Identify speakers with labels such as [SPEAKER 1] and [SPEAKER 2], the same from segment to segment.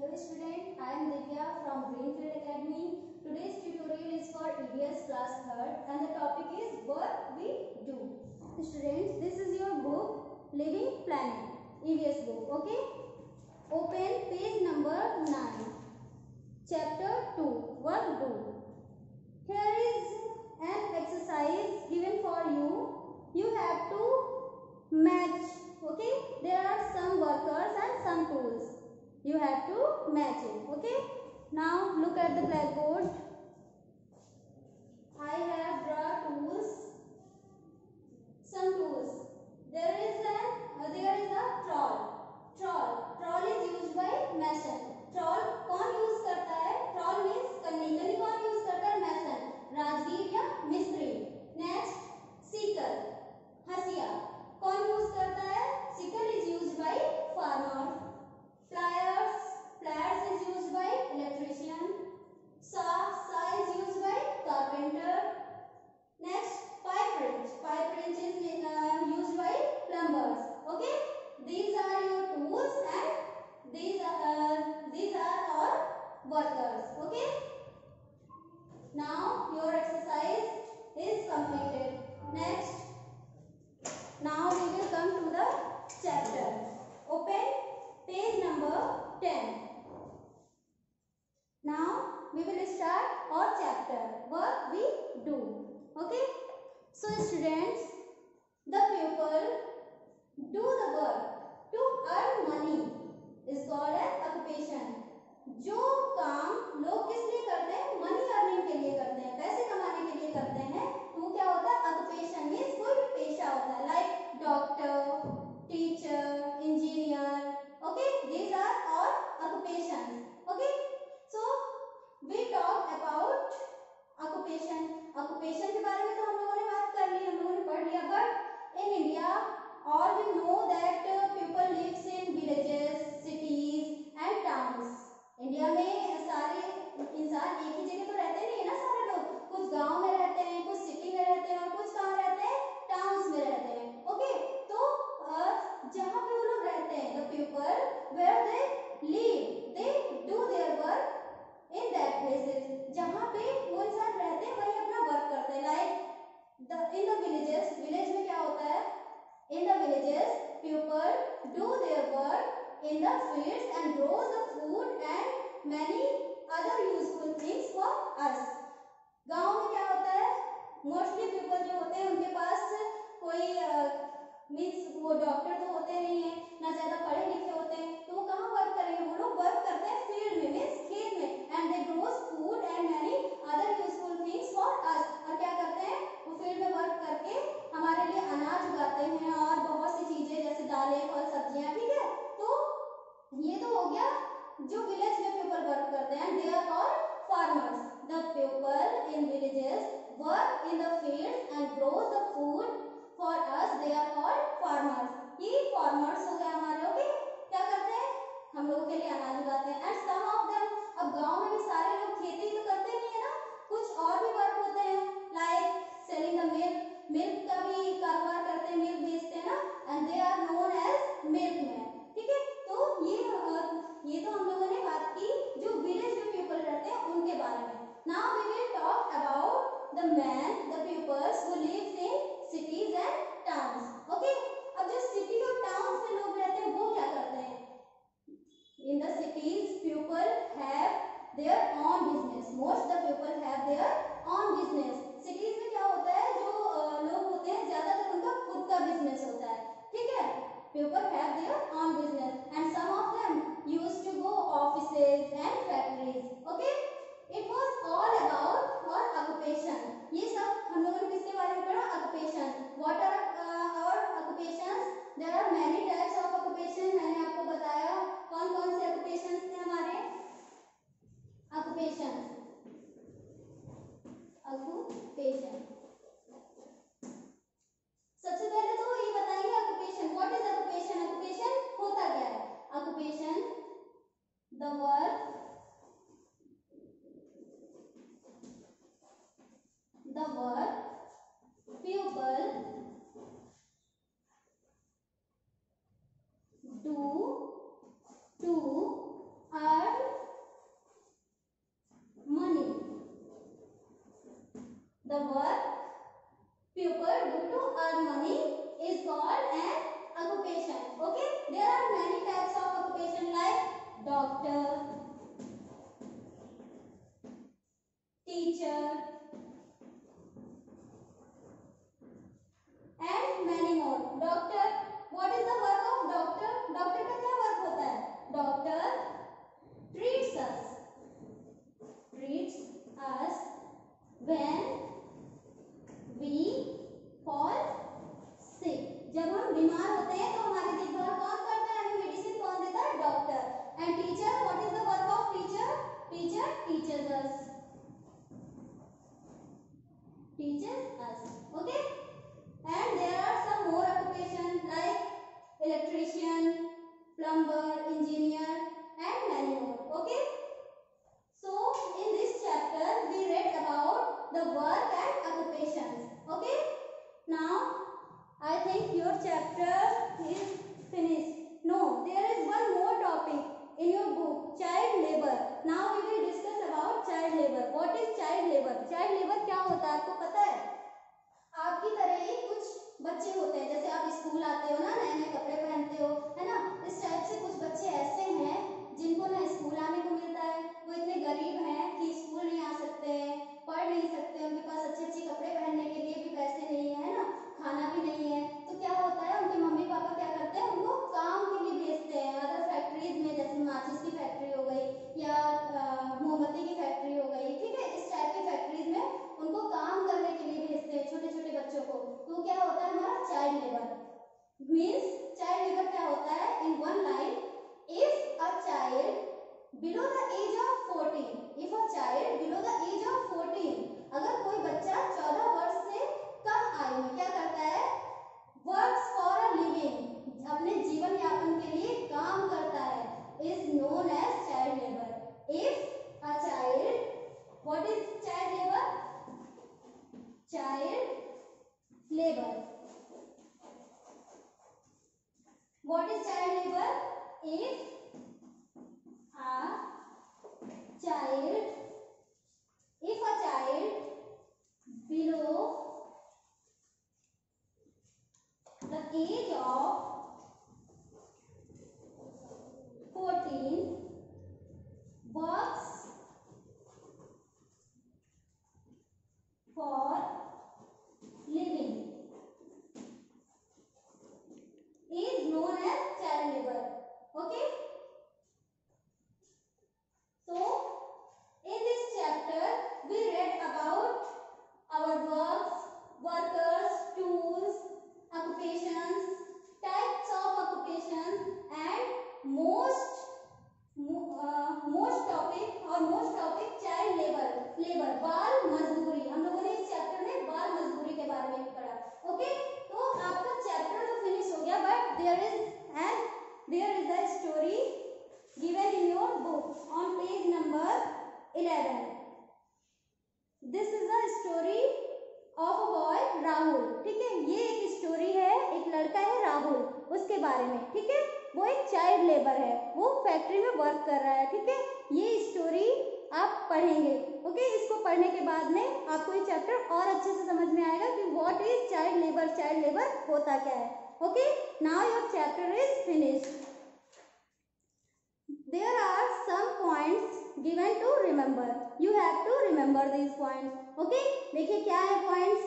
[SPEAKER 1] Hello student, I am Divya from Greenfield Academy. Today's tutorial is for EVS class 3rd and the topic is what we do. Students, this is your book Living Planet, EVS book, okay? Open page number 9, chapter 2, what do. The blackboard work to earn money is called an occupation. जो काम लोग किस लिए करते हैं? Money earning के लिए करते हैं, पैसे कमाने के लिए करते हैं। तो वो क्या होता है? ऑक्यूपेशन मीन्स कोई भी पेशा होता है like doctor teacher engineer okay? These are all occupations okay so we talk about occupation occupation के बारे में तो हम लोगों ने बात कर ली हम लोगों ने पढ़ लिया but in india all we know that uh, people lives in villages cities and towns India में सारे इंसान एक ही जगह तो रहते नहीं है ना सारे लोग कुछ गाँव में रहते हैं कुछ सिटी में रहते हैं और कुछ कहाँ रहते हैं टाउन्स में रहते हैं ओके तो जहाँ पे वो लोग रहते हैं the people where they live they do their work in that places जहाँ पे वो इंसान रहते हैं वहीं अपना वर्क करते हैं like the in the villages village में क्या होता है in the villages people work in the fields and grows the food and many other useful things for us. गाँव में क्या होता है मोस्टली पीपल जो होते हैं, उनके पास कोई मीन्स वो डॉक्टर तो होते नहीं है, ना ज़्यादा पढ़े लिखे होते हैं तो वो कहाँ वर्क करेंगे वो लोग वर्क करते हैं फ़ील्ड में मीन्स खेत में and they grows food and many other useful things for us और क्या करते हैं वो फ़ील्ड में वर्क करके हमारे लिए अनाज उगाते हैं और बहुत सी चीज़ें जैसे दालें फल सब्ज़ियाँ ठीक है तो ये तो हो गया जो विलेज में पीपल वर्क करते हैं they are called farmers the people in villages work in the fields and grows the food for us they are called farmers ये farmers हो गए हमारे ओके क्या करते हैं हम लोगों के लिए अनाज उगाते हैं एंड सम ऑफ़ देम अब गाँव में भी सारे लोग खेती तो करते नहीं है ना कुछ और भी वर्क होते हैं like selling the milk milk का भी कारोबार करते हैं मिल्क बेचते हैं ना and they are known as milkman ठीक है तो ये ये तो हम लोगों ने बात की, जो विलेज में पीपल रहते हैं, उनके बारे में। Now we will talk about the man the peoples who lives in cities and towns okay अब जो सिटी और टाउन्स में लोग रहते हैं, वो क्या करते हैं? In the cities people have their own business most the people have their own business cities में क्या होता है जो लोग होते हैं ज़्यादातर उनका खुद का बिज़नेस होता है ठीक है people have their own business and some of them used to go offices and factories okay it was all about our occupation ये सब हम लोगों ने किसके बारे में पढ़ा occupation what are uh, our are many types of occupation, मैंने आपको बताया। कौन कौन से occupations थे हमारे? Occupation. Occupation. सबसे पहले तो ये बताएँगे occupation what is occupation occupation होता क्या है? Occupation the work the work people do to earn the work people do to earn money is called an occupation okay there are many types of occupation like doctor teaches us okay? And there are some more occupations like electrician plumber engineer and many more okay? So in this chapter we read about the work and occupations okay? Now i think your chapter is finished. No there is one more topic in your book child labor. Now we will discuss about child labor. What is child labor? Child labor for living is known as labor okay so in this chapter we read about our works workers tools occupations types of occupations and most mo- uh, most topic और most topic child labor labor ने इस बाल मजदूरी के बारे में पढ़ा। Okay तो आपका चैप्टर तो फिनिश हो गया but there is and there is a story given in your book on page number 11 this is a story of a boy Rahul ठीक है? ये एक स्टोरी है, एक लड़का है राहुल, उसके बारे में, ठीक है? वो एक चाइल्ड लेबर है, वो फैक्ट्री में वर्क कर रहा है, ठीक है? ये स्टोरी आप पढ़ेंगे ओके इसको पढ़ने के बाद में आपको ये चैप्टर और अच्छे से समझ में आएगा कि what is child labour child labour होता क्या है okay now your chapter is finished there are some points given to remember you have to remember these points okay देखिए क्या है points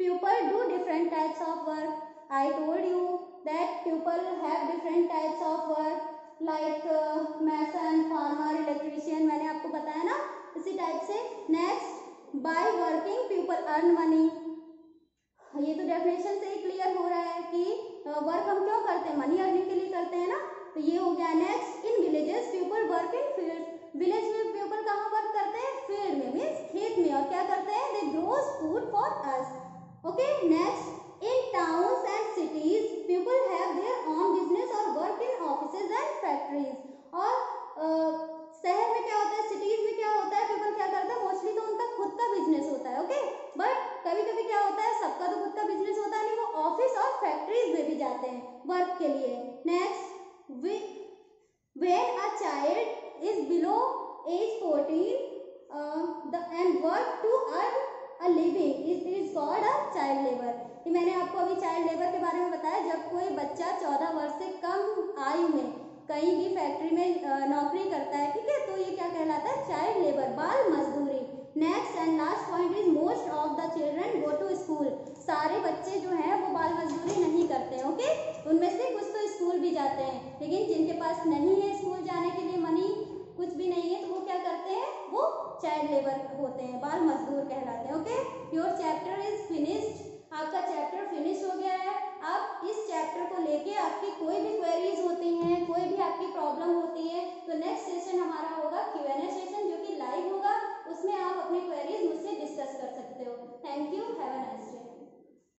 [SPEAKER 1] people do different types of work i told you that people have different types of work like uh, mason farmer electrician मैंने आपको बताया ना इसी type से next by working people earn money ये तो डेफिनेशन से ही क्लियर हो रहा है कि वर्क हम क्यों करते हैं? मनी अर्निंग के लिए करते हैं ना? तो ये हो गया next in villages people work in field village में पीपल कहाँ वर्क करते हैं? फ़ील्ड में मीन्स खेत में. और क्या करते हैं? They grows food for us okay next in towns and cities people have their own business और work in offices and factories और शहर में क्या होता है? सिटीज़ में क्या होता है? पीपल क्या करते हैं? मोस्टली तो उनका खुद का बिज़नेस होता है ओके बट कभी कभी क्या होता है सबका तो खुद का बिज़नेस होता है नहीं वो ऑफ़िस और फैक्ट्रीज में भी जाते हैं वर्क के लिए। Next a child is below age 14 uh, the and work to earn a living it is called a child labour ये मैंने आपको अभी चाइल्ड लेबर के बारे में बताया जब कोई बच्चा चौदह वर्ष से कम आयु में कहीं भी फैक्ट्री में नौकरी करता है ठीक है? तो ये क्या कहलाता है? चाइल्ड लेबर बाल मजदूरी। Next and last point is most of the children go to school सारे बच्चे जो हैं वो बाल मजदूरी नहीं करते, ओके? उनमें से कुछ तो स्कूल भी जाते हैं। लेकिन जिनके पास नहीं है स्कूल जाने के लिए मनी कुछ भी नहीं है तो वो क्या करते हैं? वो चाइल्ड लेबर होते हैं, बाल मजदूर कहलाते हैं, okay? Your chapter is finished आपका चैप्टर फिनिश हो गया है। आप इस चैप्टर को लेके आपकी कोई भी क्वेरीज होती हैं, कोई भी आपकी प्रॉब्लम होती है तो नेक्स्ट सेशन हमारा होगा क्यू एन ए सेशन जो कि लाइव होगा। उसमें आप अपनी क्वेरीज मुझसे डिस्कस कर सकते हो। Thank you have a nice day